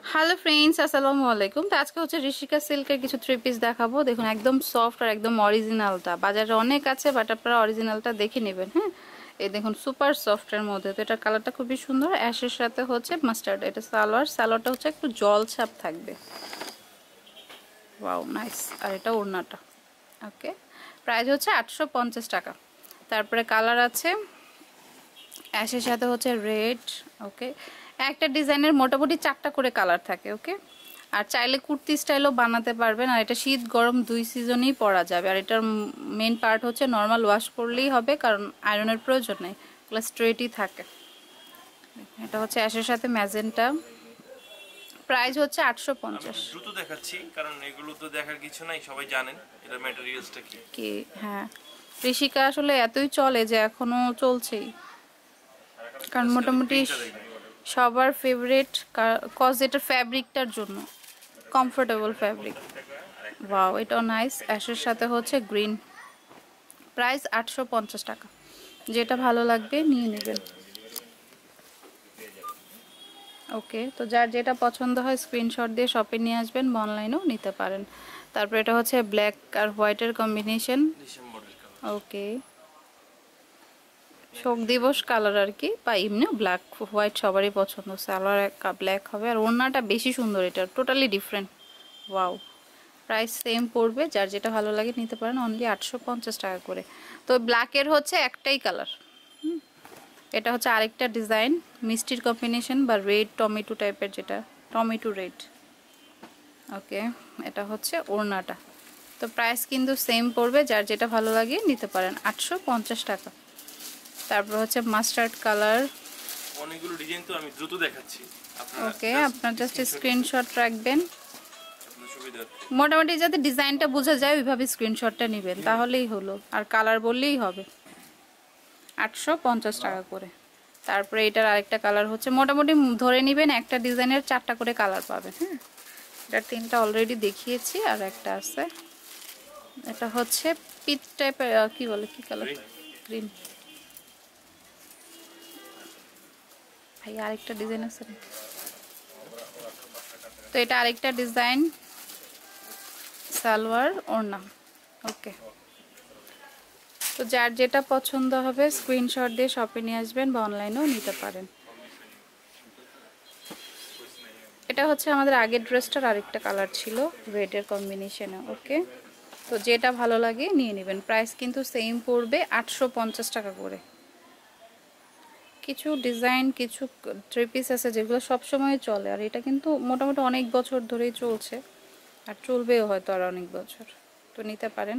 Hello friends আসসালামু আলাইকুম তো আজকে হচ্ছে ঋষিকা সিল্কের কিছু থ্রি পিস দেখাবো। দেখুন, একদম সফট আর একদম অরিজিনালটা বাজারে অনেক আছে বাট আপনারা অরিজিনালটা দেখে নেবেন হ্যাঁ? এই দেখুন সুপার সফটের মধ্যে। তো এটার কালারটা খুবই সুন্দর। অ্যাশের সাথে হচ্ছে মাস্টার্ড এটা সালোয়ার। সালোয়ারটা হচ্ছে একটু জল ছাপ থাকবে। ওয়াও নাইস আর এটা ওড়নাটা। ওকে প্রাইস হচ্ছে আটশো পঞ্চাশ টাকা। তারপরে কালার আছে। অ্যাশের সাথে হচ্ছে রেড ওকে একটা ডিজাইনের মোটামুটি চারটা করে কালার থাকে ওকে? আর চাইলে কুর্তি স্টাইলও বানাতে পারবেন আর এটা শীত গরম দুই সিজনেই পরা যাবে। আর এটার মেন পার্ট হচ্ছে নর্মাল ওয়াশ করলেই হবে কারণ আয়রনের প্রয়োজন নেই এগুলো স্ট্রেটই থাকে। এটা হচ্ছে অ্যাশের সাথে ম্যাজেন্টা। প্রাইস হচ্ছে আটশো পঞ্চাশ। দ্রুত দেখাচ্ছি কারণ এগুলো তো দেখার কিছু নাই সবাই জানেন এটা ম্যাটেরিয়ালসটা কি। কি? হ্যাঁ। ঋষিকা আসলে এতই চলে যে এখনও চলছেই। কারণ মোটামুটি সবার ফেভারিট কজ এটা ফ্যাব্রিকটার জন্য কমফোর্টেবল ফ্যাব্রিক ওয়াও এটাও নাইস অ্যাশের সাথে হচ্ছে গ্রিন প্রাইস আটশো পঞ্চাশ টাকা। যেটা ভালো লাগবে নিয়ে নেবেন। ওকে তো যার যেটা পছন্দ হয় স্ক্রিনশট দিয়ে শপে নিয়ে আসবেন বা অনলাইনেও নিতে পারেন। তারপর এটা হচ্ছে ব্ল্যাক আর হোয়াইটের কম্বিনেশন ওকে শোক দিবস কালার আর কি, বা এমনি ব্ল্যাক হোয়াইট সবারই পছন্দ, সালোয়ার ব্ল্যাক হবে, আর ওড়নাটা বেশি সুন্দর এটা totally different wow price same পড়বে, যার যেটা ভালো লাগে নিতে পারেন অনলি আটশো পঞ্চাশ টাকা করে। তো ব্ল্যাকের হচ্ছে একটাই কালার এটা হচ্ছে আরেকটা ডিজাইন মিষ্টির কম্বিনেশন বা রেড টমেটো টাইপের যেটা, টমেটো রেড ওকে এটা হচ্ছে ওড়নাটা। তো প্রাইস কিন্তু সেম পড়বে, যার যেটা ভালো লাগে নিতে পারেন, আটশো পঞ্চাশ টাকা। তারপর হচ্ছে মাস্টার্ড কালার। অনেকগুলো ডিজাইন তো আমি দ্রুত দেখাচ্ছি। আপনারা ওকে আপনার জাস্ট স্ক্রিনশট রাখবেন। মোটামুটি যাতে ডিজাইনটা বোঝা যায় ওইভাবে স্ক্রিনশটটা নেবেন তাহলেই হলো। আর কালার বললেই হবে। আটশো পঞ্চাশ টাকা করে। তারপরে এটার আরেকটা কালার হচ্ছে মোটামুটি ধরে নেবেন একটা ডিজাইনের চারটা করে কালার পাবেন হ্যাঁ এটার তিনটা অলরেডি দেখিয়েছি আর একটা আছে। এটা হচ্ছে পিট টাইপের কি বলে কি কালার? গ্রিন ভাই, আরেকটা ডিজাইন আছে? তো এটা আরেকটা ডিজাইন সালোয়ার, ওড়না। ওকে। তো যার যেটা পছন্দ হবে স্ক্রিনশট দিয়ে শপে নিয়ে আসবেন বা অনলাইনেও নিতে পারেন। এটা হচ্ছে আমাদের আগের ড্রেসটার আরেকটা কালার ছিল রেডের কম্বিনেশনে ওকে। তো যেটা ভালো লাগে, নিয়ে নেবেন। প্রাইস কিন্তু সেম পড়বে আটশো পঞ্চাশ টাকা করে। কিছু ডিজাইন কিছু থ্রি পিস আছে যেগুলো সবসময় চলে। আর এটা কিন্তু মোটামুটি অনেক বছর ধরেই চলছে। আর চলবেও হয়তো আর অনেক বছর। তো নিতে পারেন।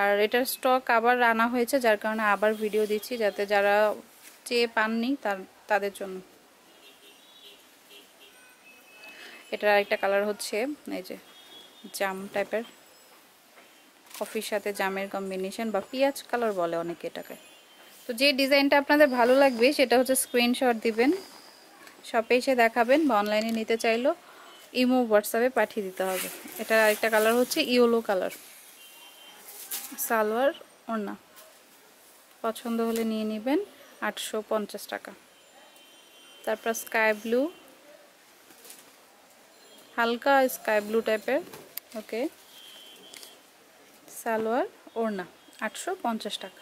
আর এটার স্টক আবার আনা হয়েছে, যার কারণে আবার ভিডিও দিচ্ছি যাতে যারা চেয়ে পাননি তার, তাদের জন্য। এটার আরেকটা কালার হচ্ছে এই যে জাম টাইপের কফির সাথে জামের কম্বিনেশন বা পিঁয়াজ কালার বলে অনেকে এটাকে। তো যে ডিজাইনটা আপনাদের ভালো লাগবে, সেটা হচ্ছে স্ক্রিনশট দিবেন। শপে এসে দেখাবেন বা অনলাইনে নিতে চাইলেও ইমো হোয়াটসঅ্যাপে পাঠিয়ে দিতে হবে। এটা আরেকটা কালার হচ্ছে ইয়েলো কালার সালোয়ার, ওড়না। পছন্দ হলে নিয়ে নেবেন, আটশো পঞ্চাশ টাকা। তারপর স্কাই ব্লু হালকা স্কাই ব্লু টাইপের ওকে সালোয়ার, ওড়না, আটশো পঞ্চাশ টাকা।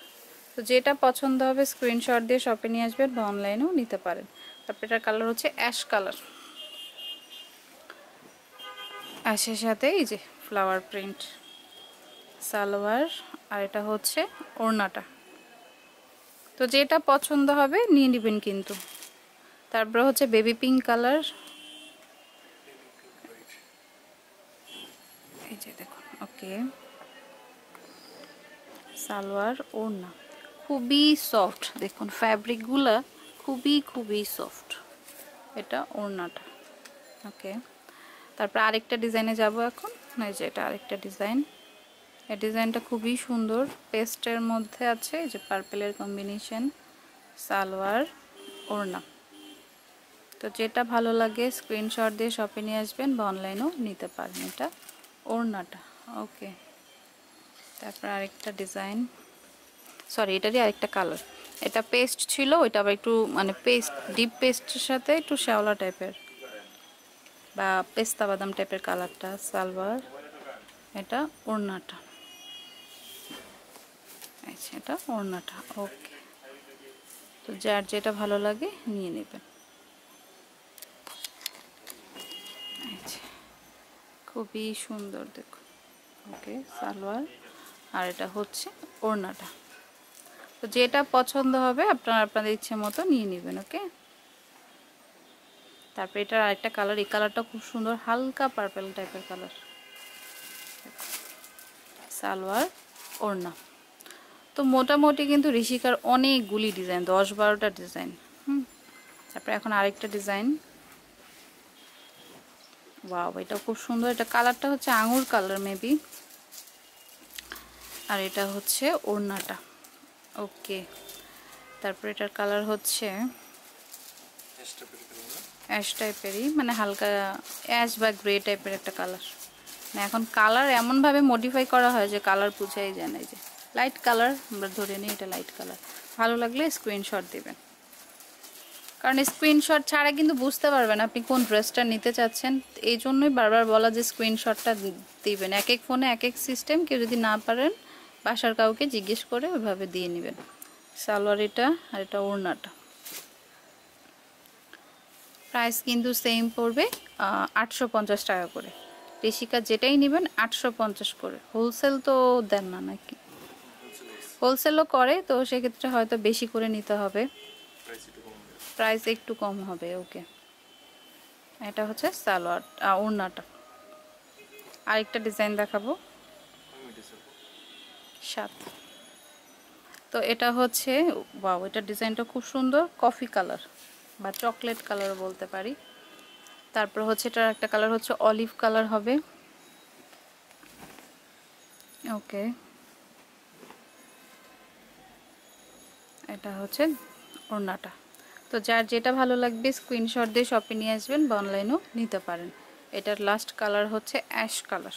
তো যেটা পছন্দ হবে স্ক্রিনশট দিয়ে শপে নিয়ে আসবেন বা অনলাইনেও নিতে পারেন। তারপর এটার কালার হচ্ছে অ্যাশ কালার অ্যাশের সাথে এই যে ফ্লাওয়ার প্রিন্ট সালোয়ার, আর এটা হচ্ছে ওড়নাটা। তো যেটা পছন্দ হবে নিয়ে নেবেন কিন্তু। তারপরে হচ্ছে বেবি পিঙ্ক কালার এই যে দেখুন ওকে সালোয়ার, ওড়না। খুবই সফট দেখুন ফ্যাব্রিকগুলো খুবই খুবই সফট এটা ওড়নাটা। ওকে তারপর আরেকটা ডিজাইনে যাব এখন। এই যে এটা আরেকটা ডিজাইন এই ডিজাইনটা খুবই সুন্দর। পেস্টের মধ্যে আছে এই যে পার্পেলের কম্বিনেশন সালোয়ার, ওড়না। তো যেটা ভালো লাগে স্ক্রিনশট দিয়ে শপে নিয়ে আসবেন বা অনলাইনেও নিতে পারেন এটা ওড়নাটা। ওকে তারপর আরেকটা ডিজাইন সরি এটারই আরেকটা কালার এটা পেস্ট ছিল, ওইটা আবার একটু মানে পেস্ট ডিপ পেস্টের সাথে একটু শ্যাওলা টাইপের বা পেস্তা বাদাম টাইপের কালারটা সালোয়ার, এটা ওড়নাটা। আচ্ছা এটা ওড়নাটা ওকে তো যার যেটা ভালো লাগে নিয়ে নেবেন। আচ্ছা খুবই সুন্দর দেখুন। ওকে সালোয়ার, আর এটা হচ্ছে ওড়নাটা। তো যেটা পছন্দ হবে আপনারা আপনাদের ইচ্ছে মতো নিয়ে নেবেন, ওকে? তারপরে এটার আরেকটা কালার, এই কালারটা খুব সুন্দর, হালকা পার্পেল টাইপের কালার। সালোয়ার, ওড়না। তো মোটামুটি কিন্তু ঋষিকার অনেকগুলি ডিজাইন, দশ বারোটা ডিজাইন, হুম? তারপরে এখন আরেকটা ডিজাইন। ওয়াও এটা খুব সুন্দর, এটা কালারটা হচ্ছে আঙুর কালার, মেবি। আর এটা হচ্ছে ওড়নাটা। ওকে। তারপর এটার কালার হচ্ছে অ্যাশ টাইপেরই মানে হালকা অ্যাশ বা গ্রে টাইপের একটা কালার মানে এখন কালার এমনভাবে মডিফাই করা হয় যে কালার বুঝাই যায় না যে লাইট কালার আমরা ধরে নিই এটা লাইট কালার ভালো লাগলে স্ক্রিনশট দেবেন। কারণ স্ক্রিনশট ছাড়া কিন্তু বুঝতে পারবেন আপনি কোন ড্রেসটা নিতে চাচ্ছেন। এই জন্যই বারবার বলা যে স্ক্রিনশটটা দিবেন। এক এক ফোনে এক এক সিস্টেম কেউ যদি না পারেন বাসার কাউকে জিজ্ঞেস করে ওইভাবে দিয়ে নেবেন। সালোয়ার এটা আর এটা ওড়নাটা। প্রাইস কিন্তু সেম পড়বে আটশো পঞ্চাশ টাকা করে। রেশিকা যেটাই নেবেন আটশো পঞ্চাশ করে। হোলসেল তো দেন না নাকি? হোলসেলও করে তো সেক্ষেত্রে হয়তো বেশি করে নিতে হবে। প্রাইস একটু কম হবে। ওকে। এটা হচ্ছে সালোয়ার ওড়নাটা। আরেকটা ডিজাইন দেখাবো। সাত তো এটা হচ্ছে বাও এটা ডিজাইনটা খুব সুন্দর, কফি কালার বা চকলেট কালার বলতে পারি। তারপর হচ্ছে এটার একটা কালার হচ্ছে অলিভ কালার হবে। ওকে। এটা হচ্ছে ওড়নাটা। তো যার যেটা ভালো লাগবে, স্ক্রিনশট দিয়ে শপে নিয়ে আসবেন বা অনলাইনেও নিতে পারেন। এটার লাস্ট কালার হচ্ছে অ্যাশ কালার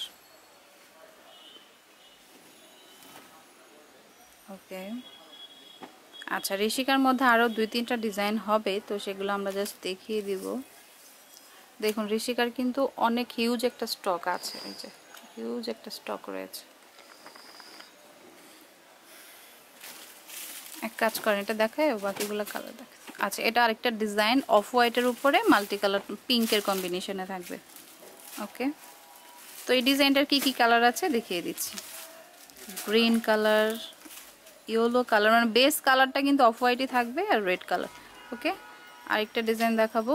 ওকে। আচ্ছা ঋষিকার মধ্যে আরও দুই তিনটা ডিজাইন হবে, তো সেগুলো আমরা জাস্ট দেখিয়ে দিব। দেখুন, ঋষিকার কিন্তু অনেক হিউজ একটা স্টক আছে, এই যে হিউজ একটা স্টক রয়েছে। এক কাজ করেন, এটা দেখায়, বাকিগুলো কালার দেখে আচ্ছা এটা আরেকটা ডিজাইন অফ হোয়াইটের উপরে মাল্টি কালার পিঙ্কের কম্বিনেশনে থাকবে। ওকে। তো এই ডিজাইনটার কি কি কালার আছে, দেখিয়ে দিচ্ছি। গ্রিন কালার ইয়েলো কালার মানে বেস কালারটা কিন্তু অফ হোয়াইটই থাকবে আর রেড কালার ওকে আরেকটা ডিজাইন দেখাবো।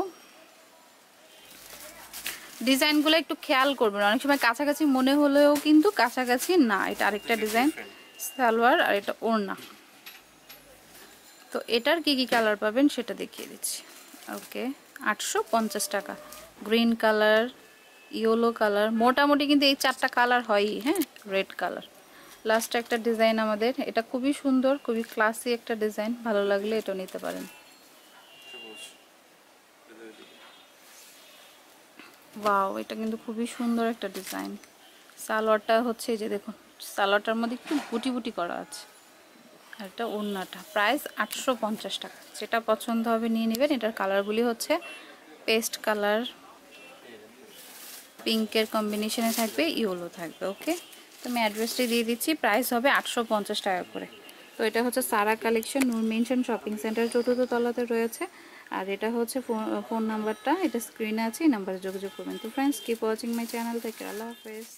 ডিজাইনগুলো একটু খেয়াল করবেন, অনেক সময় কাছাকাছি মনে হলেও কিন্তু কাছাকাছি না, এটা আরেকটা ডিজাইন সালোয়ার আর এটা ওড়না। তো এটার কি কি কালার পাবেন সেটা দেখিয়ে দিচ্ছি ওকে আটশো পঞ্চাশ টাকা গ্রিন কালার ইয়েলো কালার মোটামুটি কিন্তু এই চারটা কালার হয়ই হ্যাঁ? রেড কালার লাস্ট একটা ডিজাইন আমাদের। এটা খুবই সুন্দর, খুবই ক্লাসি একটা ডিজাইন। ভালো লাগলে এটা নিতে পারেন। ওয়াও এটা কিন্তু খুবই সুন্দর একটা ডিজাইন। সালোয়ারটা হচ্ছে যে দেখুন, সালোয়ারটার মধ্যে একটু বুটি বুটি করা আছে। আর এটা ওড়নাটা প্রাইস আটশো পঞ্চাশ টাকা। যেটা পছন্দ হবে নিয়ে নেবেন। এটার কালারগুলি হচ্ছে পেস্ট কালার পিঙ্কের কম্বিনেশনে থাকবে ইয়েলো থাকবে ওকে তো আমি অ্যাড্রেসটি দিয়ে দিচ্ছি। প্রাইস হবে আটশো পঞ্চাশ টাকা করে। তো এটা হচ্ছে Sara collection Noor mansion shopping centre চতুর্থ তলাতে রয়েছে। আর এটা হচ্ছে ফোন নাম্বারটা এটা স্ক্রিনে আছে, এই নাম্বারে যোগাযোগ করবেন। তো friends keep watching my channel থেকে আল্লাহ হাফেজ।